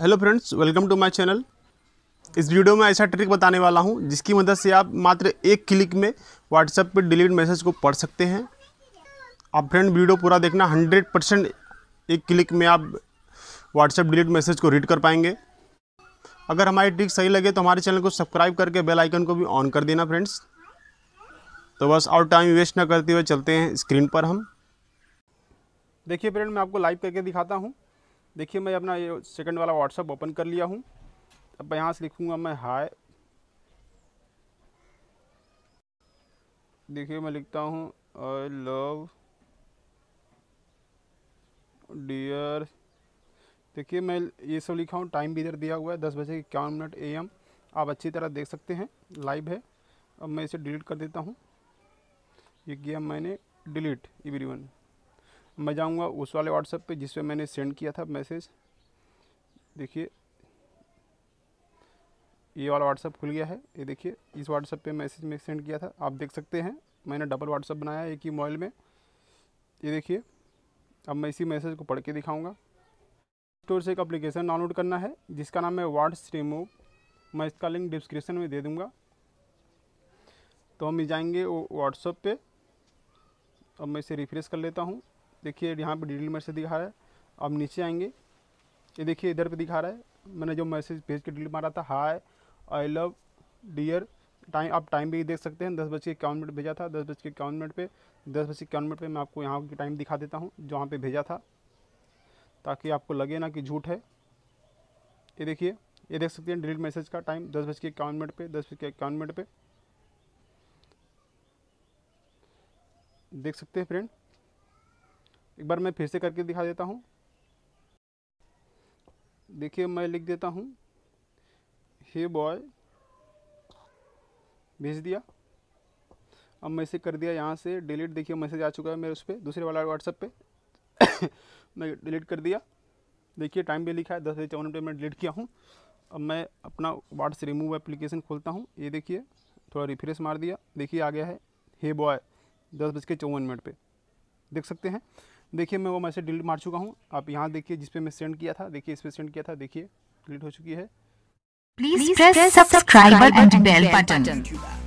Hello friends welcome to my channel इस video में ऐसा ट्रिक बताने वाला हूँ, जिसकी मदद से आप मात्र एक क्लिक में व्हाट्सएप पर डिलीट मैसेज को पढ़ सकते हैं। आप फ्रेंड वीडियो पूरा देखना 100 परसेंट एक क्लिक में आप व्हाट्सएप डिलीट मैसेज को रीड कर पाएँगे। अगर हमारी ट्रिक सही लगे तो हमारे चैनल को सब्सक्राइब करके बेल आइकन को भी ऑन कर देना फ्रेंड्स तो बस और टाइम वेस्ट ना करते हुए चलते हैं स्क्रीन पर हम। देखिए फ्रेंड मैं आपको लाइव करके दिखाता हूँ। देखिए, मैं अपना ये सेकंड वाला व्हाट्सअप ओपन कर लिया हूँ। अब यहाँ से लिखूँगा मैं हाय देखिए, मैं लिखता हूँ आई लव डियर देखिए, मैं ये सब लिखा हूँ टाइम भी इधर दिया हुआ है, दस बजे इक्यावन मिनट ए एम आप अच्छी तरह देख सकते हैं लाइव है। अब मैं इसे डिलीट कर देता हूँ। ये किया मैंने डिलीट एवरी वन मैं जाऊँगा उस वाले व्हाट्सएप पे जिस पे मैंने सेंड किया था मैसेज देखिए, ये वाला व्हाट्सएप खुल गया है। ये देखिए, इस व्हाट्सएप पे मैसेज में सेंड किया था। आप देख सकते हैं, मैंने डबल व्हाट्सएप बनाया एक ही मोबाइल में। ये देखिए, अब मैं इसी मैसेज को पढ़ के दिखाऊँगा। स्टोर से एक अप्लीकेशन डाउनलोड करना है, जिसका नाम है वाट्स रिमूव मैं इसका लिंक डिस्क्रिप्शन में दे दूँगा। तो हम जाएँगे व्हाट्सएप पे। अब मैं इसे रिफ्रेश कर लेता हूँ। देखिए यहाँ पे डिटेल मैसेज दिखा रहा है। अब नीचे आएँगे। ये देखिए इधर पे दिखा रहा है। मैंने जो मैसेज भेज के डिलीट मारा था, hi, I love, dear, time, आप टाइम भी देख सकते हैं। दस बज के इक्यावन मिनट भेजा था। दस बज के इक्यावन मिनट पर दस बज के इक्यावन मिनट पर मैं आपको यहाँ की टाइम दिखा देता हूँ जहाँ पर भेजा था, ताकि आपको लगे ना कि झूठ है। ये देखिए, ये देख सकते हैं डिलीट मैसेज का टाइम, दस बज के इक्यावन मिनट पर दस बज के इक्यावन मिनट पर देख सकते हैं फ्रेंड एक बार मैं फिर से करके दिखा देता हूँ। देखिए, मैं लिख देता हूँ। हे बॉय भेज दिया। अब मैं इसे कर दिया यहाँ से। डिलीट देखिए, मैसेज आ चुका है मेरे उस पर दूसरे वाला व्हाट्सएप पे। मैं डिलीट कर दिया। देखिए टाइम भी लिखा है, दस बजे चौवन मिनट मैं डिलीट किया हूँ। अब मैं अपना व्हाट्स रिमूव एप्लीकेशन खोलता हूँ। ये देखिए, थोड़ा रिफ्रेश मार दिया। देखिए, आ गया है। हे बॉय दस बज के चौवन मिनट पर देख सकते हैं? देखिए, मैं वो मैसेज डिलीट मार चुका हूँ। आप यहाँ देखिए जिसपे मैं सेंड किया था, देखिए, इस पर सेंड किया था, देखिए डिलीट हो चुकी है। Please press subscribe and never miss